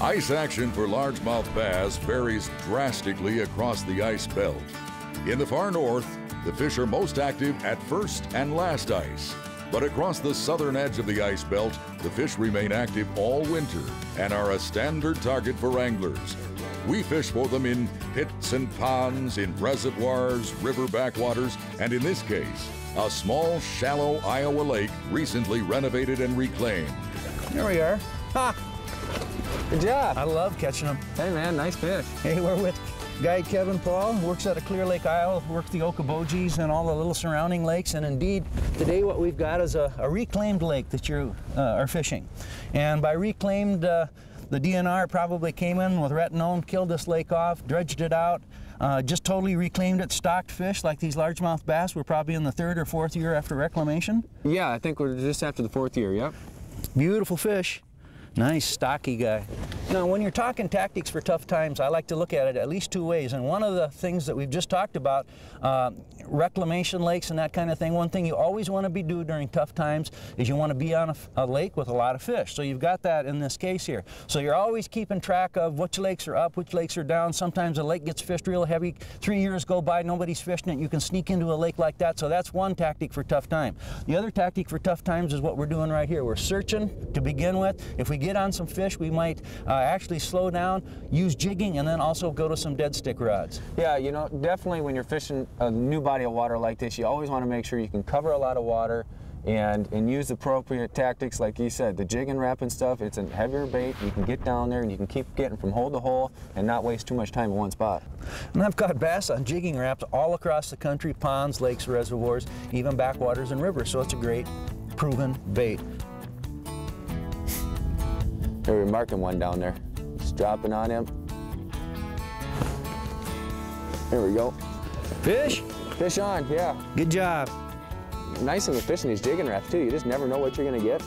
Ice action for largemouth bass varies drastically across the ice belt. In the far north, the fish are most active at first and last ice. But across the southern edge of the ice belt, the fish remain active all winter and are a standard target for anglers. We fish for them in pits and ponds, in reservoirs, river backwaters, and in this case, a small, shallow Iowa lake recently renovated and reclaimed. There we are. Ha! Good job. I love catching them. Hey, man, nice fish. Hey, we're with guide Kevan Paul, works out of Clear Lake, Iowa, works the Okobojis and all the little surrounding lakes. And indeed, today what we've got is a, a reclaimed lake that you uh, are fishing. And by reclaimed, uh, the DNR probably came in with rotenone, killed this lake off, dredged it out, uh, just totally reclaimed it, stocked fish like these largemouth bass. We're probably in the third or fourth year after reclamation. Yeah, I think we're just after the fourth year, yep. Beautiful fish. Nice, stocky guy. Now, when you're talking tactics for tough times, I like to look at it at least two ways. And one of the things that we've just talked about, uh, reclamation lakes and that kind of thing, one thing you always want to be do during tough times is you want to be on a, a, lake with a lot of fish. So you've got that in this case here. So you're always keeping track of which lakes are up, which lakes are down. Sometimes a lake gets fished real heavy. Three years go by, nobody's fishing it. You can sneak into a lake like that. So that's one tactic for tough time. The other tactic for tough times is what we're doing right here. We're searching to begin with. If we get on some fish, we might uh, actually slow down, use jigging, and then also go to some dead stick rods. Yeah, you know, definitely when you're fishing a new body of water like this, you always want to make sure you can cover a lot of water and, and use appropriate tactics like you said, the Jigging Rap and stuff, it's a heavier bait, you can get down there and you can keep getting from hole to hole and not waste too much time in one spot. And I've caught bass on Jigging Raps all across the country, ponds, lakes, reservoirs, even backwaters and rivers, so it's a great proven bait. We're marking one down there. Just dropping on him. There we go. Fish? Fish on, yeah. Good job. Nice thing with fishing these Jigging Raps too, you just never know what you're gonna get.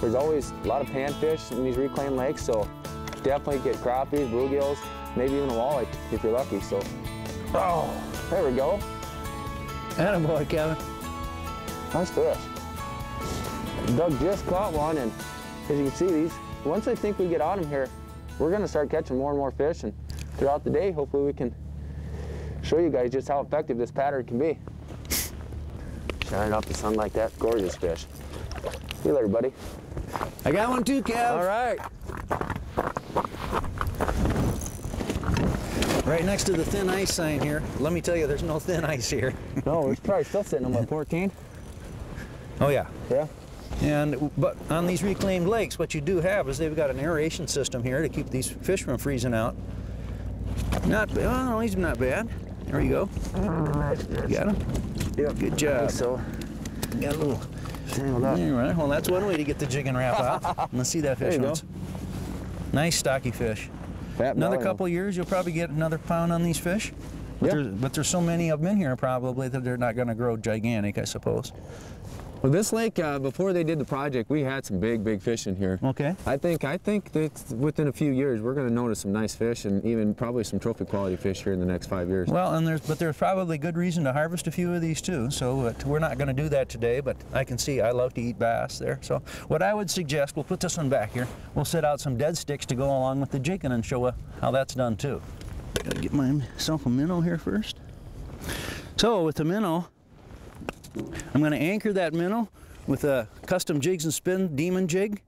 There's always a lot of panfish in these reclaimed lakes, so definitely get crappies, bluegills, maybe even a walleye if you're lucky, so. Oh, there we go. Attaboy, Kevan. Nice fish. Doug just caught one, and as you can see, these once I think we get on them here, we're gonna start catching more and more fish, and throughout the day, hopefully we can show you guys just how effective this pattern can be. Shining off the sun like that, gorgeous fish. See you later, buddy. I got one too, Kev. All right. Right next to the thin ice sign here. Let me tell you, there's no thin ice here. no, we're probably still sitting on my 14. Oh yeah. Yeah. And but on these reclaimed lakes, what you do have is they've got an aeration system here to keep these fish from freezing out. Not bad. Oh, no, he's not bad. There you go. You got him? Yep. Good job. so. Got a little. Tangled up. Right. Well, that's one way to get the Jigging Rap out. Let's see that fish. Once. Nice stocky fish. Another couple years, you'll probably get another pound on these fish. But, Yep. there's, but there's so many of them in here probably that they're not going to grow gigantic, I suppose. Well, this lake, uh, before they did the project, we had some big, big fish in here. Okay. I think I think that within a few years we're going to notice some nice fish and even probably some trophy quality fish here in the next five years. Well, and there's but there's probably good reason to harvest a few of these too. So uh, we're not going to do that today, but I can see I love to eat bass there. So what I would suggest, we'll put this one back here. We'll set out some dead sticks to go along with the jigging and show uh, how that's done too. Gotta get myself a minnow here first. So with the minnow, I'm going to anchor that minnow with a custom jigs and spin demon jig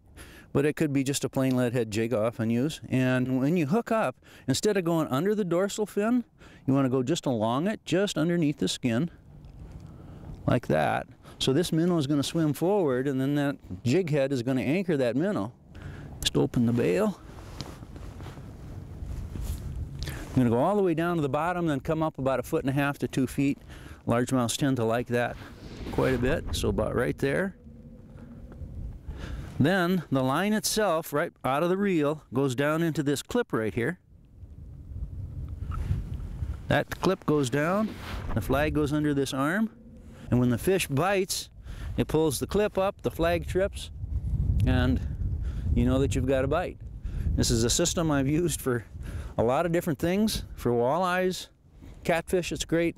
but it could be just a plain lead head jig off and use. And when you hook up, instead of going under the dorsal fin, you want to go just along it, just underneath the skin, like that. So this minnow is going to swim forward, and then that jig head is going to anchor that minnow. Just open the bail. I'm going to go all the way down to the bottom, then come up about a foot and a half to two feet. Largemouths tend to like that quite a bit, so about right there. Then the line itself, right out of the reel, goes down into this clip right here. That clip goes down, the flag goes under this arm, and when the fish bites, it pulls the clip up, the flag trips, and you know that you've got a bite. This is a system I've used for a lot of different things. For walleyes, catfish, it's great.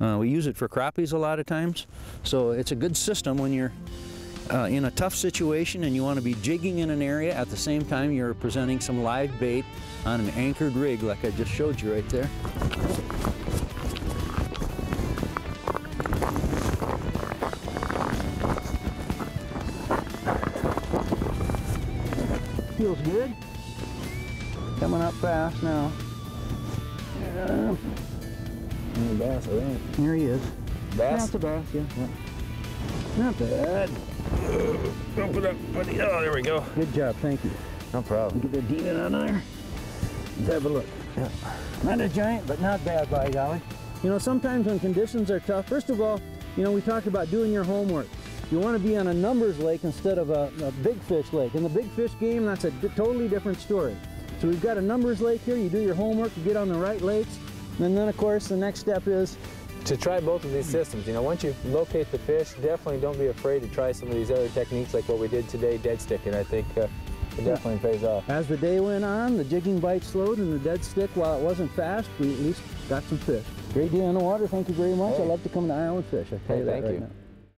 Uh, we use it for crappies a lot of times. So it's a good system when you're uh, in a tough situation and you want to be jigging in an area at the same time you're presenting some live bait on an anchored rig like I just showed you right there. Feels good. Coming up fast now. Yeah. Bass, I think. Here he is. Bass? That's a bass, yeah. yeah. Not bad. Open up, buddy. Oh, there we go. Good job, thank you. No problem. Get the demon on there. Let's have a look. Yeah. Not a giant, but not bad, by golly. You know, sometimes when conditions are tough, first of all, you know, we talked about doing your homework. You want to be on a numbers lake instead of a, a big fish lake. In the big fish game, that's a totally different story. So we've got a numbers lake here. You do your homework, you get on the right lakes, and then, of course, the next step is to try both of these systems. You know, once you locate the fish, definitely don't be afraid to try some of these other techniques like what we did today, dead stick, and I think uh, it definitely pays off. As the day went on, the jigging bite slowed and the dead stick, while it wasn't fast, we at least got some fish. Great deal in the water, thank you very much. Hey. I love to come to Island Fish, I tell Hey, you that thank right you. now.